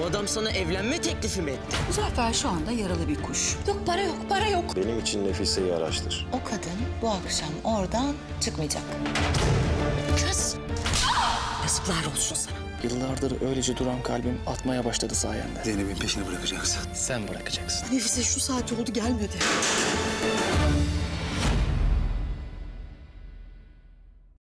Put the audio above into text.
O adam sana evlenme teklifi mi etti? Muzaffer şu anda yaralı bir kuş. Yok para yok, para yok. Benim için Nefise'yi araştır. O kadın bu akşam oradan çıkmayacak. Kız. Yazıklar olsun sana. Yıllardır öylece duran kalbim atmaya başladı sayende. Zeynep'in peşini bırakacaksın. Sen bırakacaksın. Nefise şu saat oldu gelmedi.